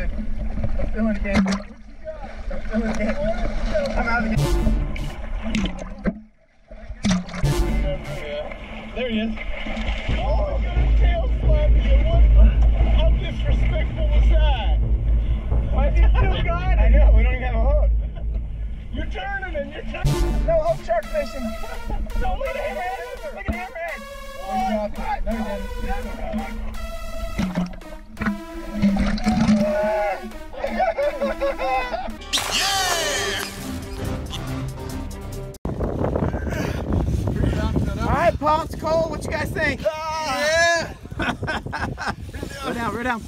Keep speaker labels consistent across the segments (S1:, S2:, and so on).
S1: it.
S2: I'm feeling it again. I'm feeling it again.
S1: I'm out again. There he is. Oh, I got a tail slapping at one. How disrespectful was that? Why you still got it?
S2: I know, we don't even have a hook.
S1: You're turning and you're turning.
S2: No hook shark fishing.
S1: no, look at the hammerhead. Look at the hammerhead.
S2: What? No, he didn't. All right, Paul, it's cold. What you guys think?
S1: Yeah.
S2: Go down, go down.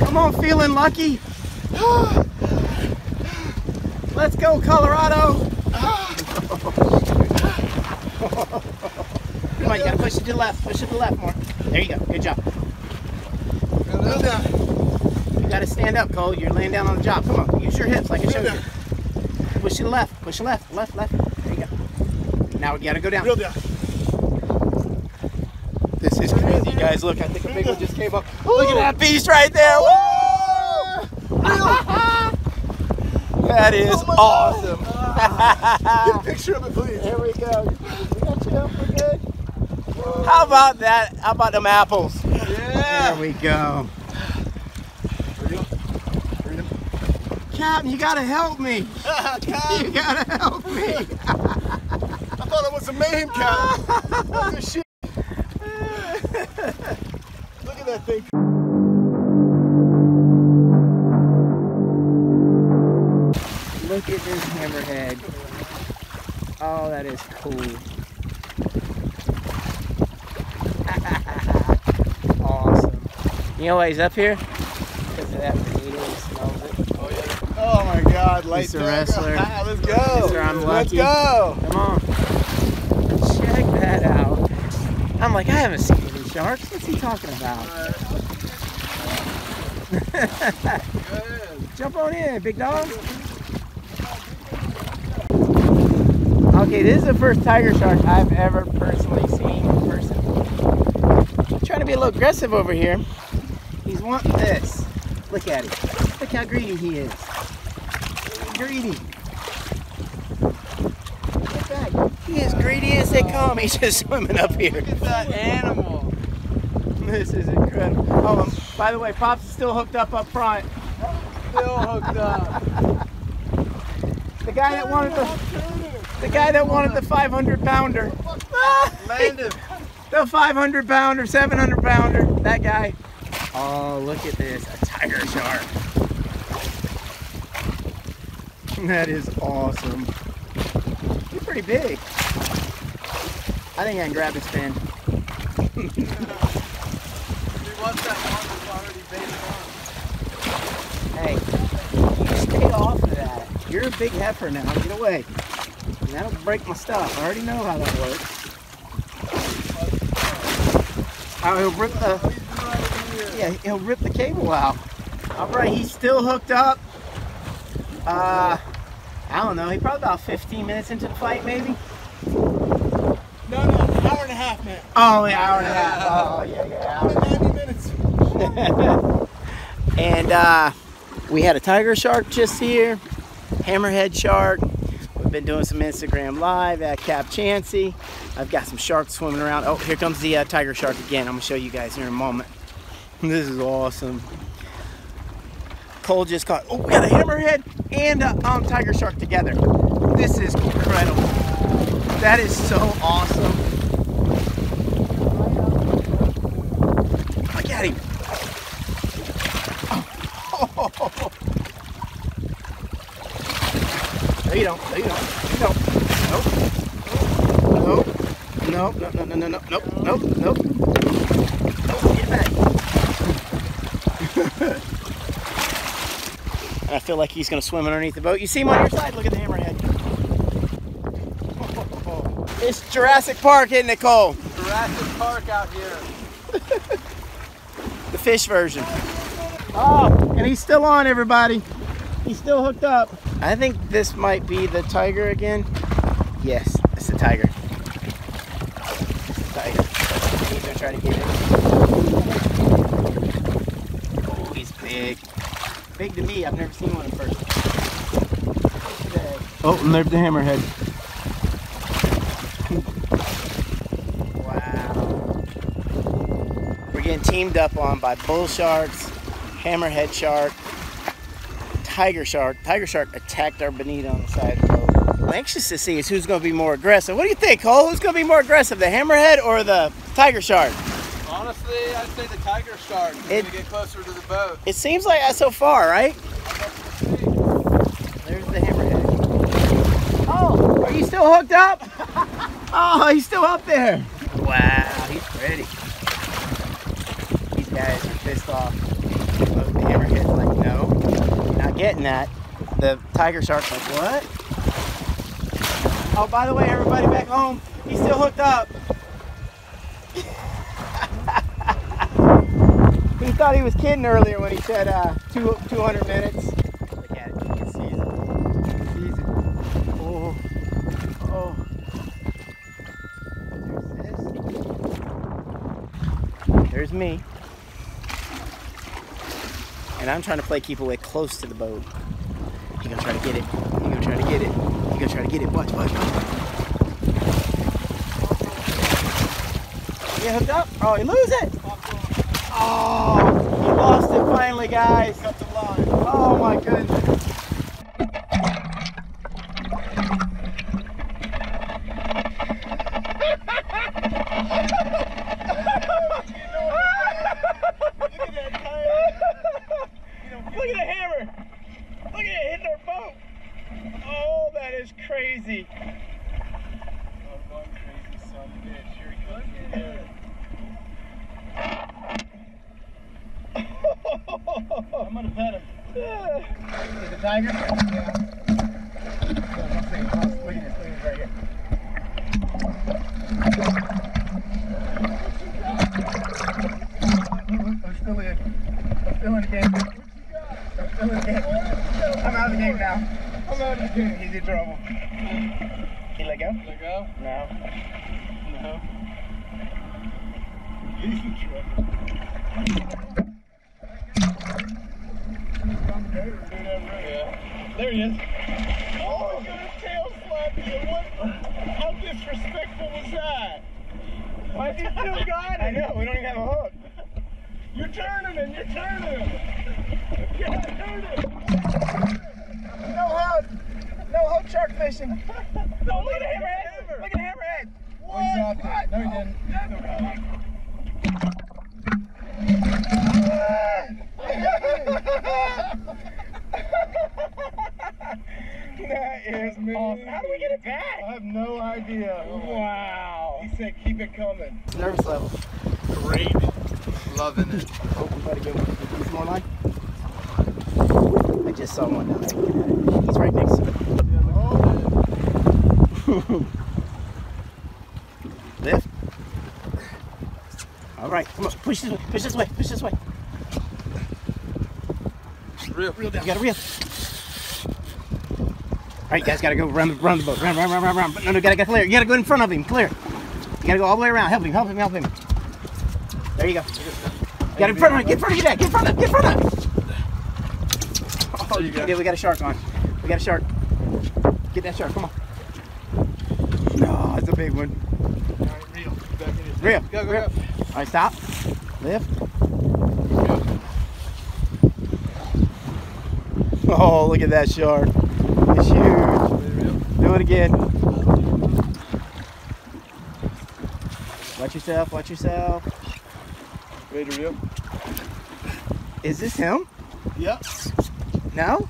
S2: Come on, feeling lucky. Let's go, Colorado. Come on, you gotta push it to the left. Push it to the left more. There you go. Good job. You gotta stand up, Cole. You're laying down on the job. Come on, use your hips like I showed you. Push to the left. Push to the left. Left, left. There you go. Now we gotta go down.
S1: Real down.
S2: This is crazy, guys. Look, I think a big one just came up. Look at that beast right there. That oh is awesome.
S1: Get a picture of it, please.
S2: Here we go. We got you up for good. How about that? How about them apples? There we go. Captain, you gotta help me. You gotta help me.
S1: I thought it was a. What the shit? Look at that thing.
S2: Look at this hammerhead. Oh, that is cool. awesome. You know why he's up here? Because of that potato. He smells it.
S1: Oh my God, light dog.
S2: wrestler.
S1: Let's go.
S2: Mr. I'm
S1: Let's go.
S2: Come on. Check that out. I'm like, I haven't seen any sharks. What's he talking about? Jump on in, big dog. Okay, this is the first tiger shark I've ever personally seen in person. trying to be a little aggressive over here. He's wanting this. Look at him. Look how greedy he is. Greedy. Look at that. He is greedy as they come. He's just swimming up here.
S1: Look at that animal.
S2: This is incredible. Oh, um, by the way, Pops is still hooked up up front.
S1: Still hooked up.
S2: The guy that wanted the the guy that wanted the 500 pounder.
S1: Landed.
S2: The 500 pounder, 700 pounder. That guy. Oh, look at this. A tiger shark. That is awesome. He's pretty big. I think I can grab his fin. Hey, you stay off of that. You're a big heifer now. Get away. That'll break my stuff. I already know how that works. How he'll rip the yeah he'll rip the cable out. All right, he's still hooked up. Uh, I don't know. He probably about 15 minutes into the fight, maybe.
S1: No, no, hour and a half, man.
S2: Oh, an hour and a half. Oh, yeah, yeah. hour.
S1: 90 minutes.
S2: and uh, we had a tiger shark just here, hammerhead shark. We've been doing some Instagram live at Cap Chansey. I've got some sharks swimming around. Oh, here comes the uh, tiger shark again. I'm gonna show you guys here in a moment. This is awesome. Cole just caught. Oh, we got a hammerhead and a um, tiger shark together. This is incredible. That is so awesome. Look at him. No, you don't. No, you don't. You don't. Nope. Nope. Nope. No, no, no, no, no, get back. And I feel like he's going to swim underneath the boat. You see him on your side? Look at the hammerhead. It's Jurassic Park, isn't it, Cole?
S1: Jurassic Park out here.
S2: The fish version. Oh, and he's still on, everybody. He's still hooked up. I think this might be the tiger again. Yes, it's the tiger. It's the tiger. He's gonna try to get it. Oh, he's big. Big to me. I've never seen one in person. Oh, and there's the hammerhead. wow. We're getting teamed up on by bull sharks, hammerhead shark, tiger shark. Tiger shark attacked our bonita on the side of the boat. I'm anxious to see is who's going to be more aggressive. What do you think, Cole? Who's going to be more aggressive, the hammerhead or the tiger shark?
S3: Honestly, I'd say the tiger shark is
S2: It-
S3: gonna get closer to the boat.
S2: It seems like that so far, right? There's the hammerhead. Oh, are you still hooked up? Oh, he's still up there. Wow, he's ready. These guys are pissed off. The hammerhead's like, no, you're not getting that. The tiger shark's like, what? Oh, by the way, everybody back home, he's still hooked up. Thought he was kidding earlier when he said uh, two, 200 minutes. Look at it. You can see it. Sees it. Oh. Oh. There's this. There's me. And I'm trying to play keep away close to the boat. He gonna try to get it. He gonna try to get it. He gonna try to get it. Watch, watch, watch. Get hooked up? Oh, he lose it. Oh, he lost it finally, guys.
S1: Cut the line.
S2: Oh my goodness.
S1: Look at that tire. Look at the hammer. Look at it hitting our boat. Oh, that is crazy. Oh, one crazy son of a bitch. Here he comes again. I'm gonna pet him. Is it tiger? Yeah. Look at this. Look at this right here. I'm still in. I'm still in the game. I'm still in the game. I'm out of the game now. I'm out of the game. He's in trouble. He let go?
S3: Let go.
S1: No. No. He's in trouble. There he is. Oh, he's gonna tail slap. What? How disrespectful was that? Why he still got it? I know, we don't even have a hook. You're turning him, you're turning him. Turn him.
S2: No hook. No hook shark fishing.
S1: No, look at the hammerhead. Look at the hammerhead.
S3: Oh, he dropped it. No, he didn't.
S1: That is awesome. How do we get it back? I have no idea. Wow. He said keep it coming.
S2: Nervous level.
S1: Great.
S3: Loving it.
S2: Oh, we better get one. Some more line. I just saw one down there. He's right next to me. Oh. Lift. All right, come on, push this way, push this way, push this way.
S3: Real. Real
S2: You gotta reel. All right, guys gotta go run, the- run the boat. Run, run, run, run, run. No, no, gotta get clear. You gotta go in front of him, clear. You gotta go all the way around. Help him, help him, help him. There you go. You got in front of him. Get in front of him. Get in front of him. Get in front of him. Oh,
S3: you
S2: yeah, we got a shark on. We got a shark. Get that shark. Come on. No, it's a big one.
S3: Alright, reel. Back in his
S2: Reel.
S3: Go, go,
S2: reel.
S3: go.
S2: All right, stop. Lift. Oh, look at that shark. It's huge. Do it again. Watch yourself, watch yourself.
S3: Ready to reel?
S2: Is this him?
S3: Yep.
S2: No?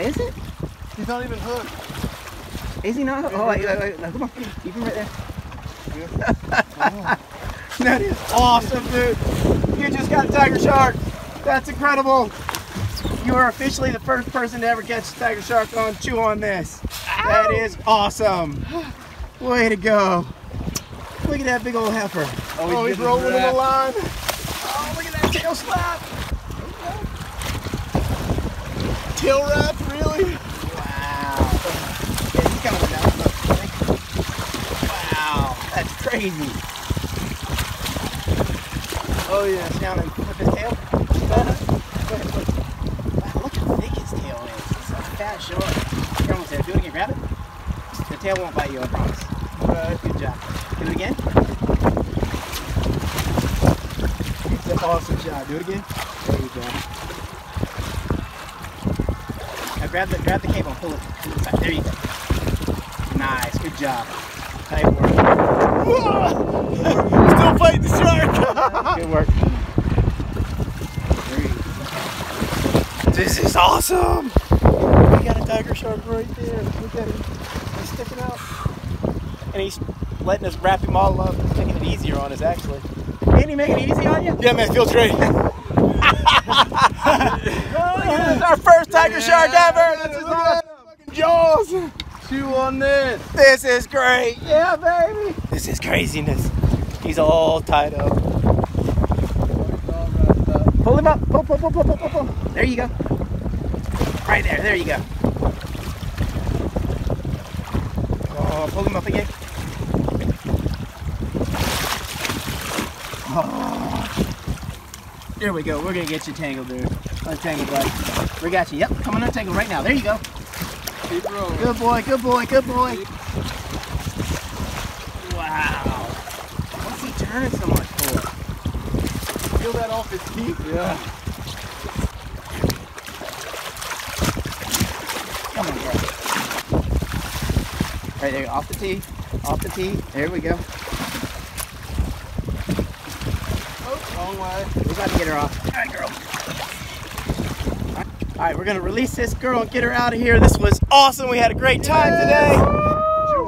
S2: Is it?
S3: He's not even hooked.
S2: Is he not? Oh, wait, wait, wait. No, come on. Keep him right there. that is awesome, dude. You just got a tiger shark. That's incredible. You are officially the first person to ever catch a tiger shark on Chew on this. That is awesome. Way to go. Look at that big old heifer.
S1: Oh, he's oh, rolling in the line.
S2: Oh, look at that tail slap.
S1: Tail wrap, really?
S2: Wow. Yeah, he's coming down. Wow, that's crazy. Oh yeah, it's down and flip his tail. Go ahead. Go ahead, flip. Wow, look how big his tail is. It's a fat shark. You're almost there. tail won't bite you, I promise.
S3: Alright.
S2: Good job. Do it again.
S3: That's an awesome shot. Do it again.
S2: There you go. Now grab the grab the cable and pull it to the side. There you go. Nice, good job. Tight work.
S3: Still fighting the shark.
S2: Good work. There. This is awesome. We got a tiger shark right there. Look at him. He's sticking out. And he's letting us wrap him all up. He's making it easier on us actually. Ain't he making it easy on you?
S3: yeah, man, feels great.
S2: This is our first tiger shark ever. This is awesome.
S3: Jaws. Chew on this.
S2: This is great. Yeah, baby. This is craziness. He's all tied up. Pull him up. Pull, pull, pull, pull, pull, pull, pull. There you go. Right there. There you go. Oh, pull him up again. Oh. There we go. We're gonna get you tangled, dude. Untangled, bud. We got you. Yep. Come on, untangle right now. There you go.
S3: Keep rolling.
S2: Good boy, good boy, good boy. Wow. What's he turning so much for?
S3: Feel that off his teeth. Yeah.
S2: Come on, bro. Right there, off the tee, off the tee. There we go.
S3: Oh, wrong way.
S2: We're about to get her off. All right, girl. All right, we're gonna release this girl and get her out of here. This was awesome. We had a great time today.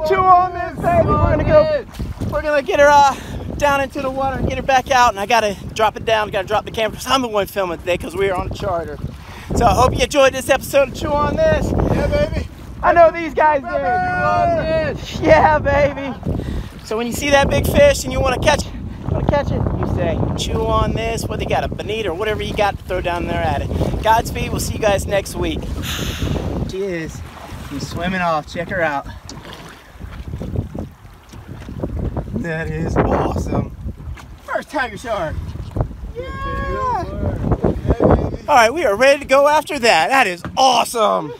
S2: Chew on this, baby. We're gonna go. We're gonna get her uh, down into the water and get her back out. And I gotta drop it down. Gotta drop the camera because I'm the one filming today because we are on a charter. So I hope you enjoyed this episode of Chew on This.
S3: Yeah, baby.
S2: I know these guys
S3: Chew on
S2: did. Yeah, baby. So when you see that big fish and you want to catch it, want to catch it, you say, chew on this. Whether you got a bonita or whatever you got to throw down there at it. Godspeed. We'll see you guys next week. She is. She's swimming off. Check her out. That is awesome. First tiger shark. Yeah.
S3: Good work. Yeah, baby.
S2: All right, we are ready to go after that. That is awesome.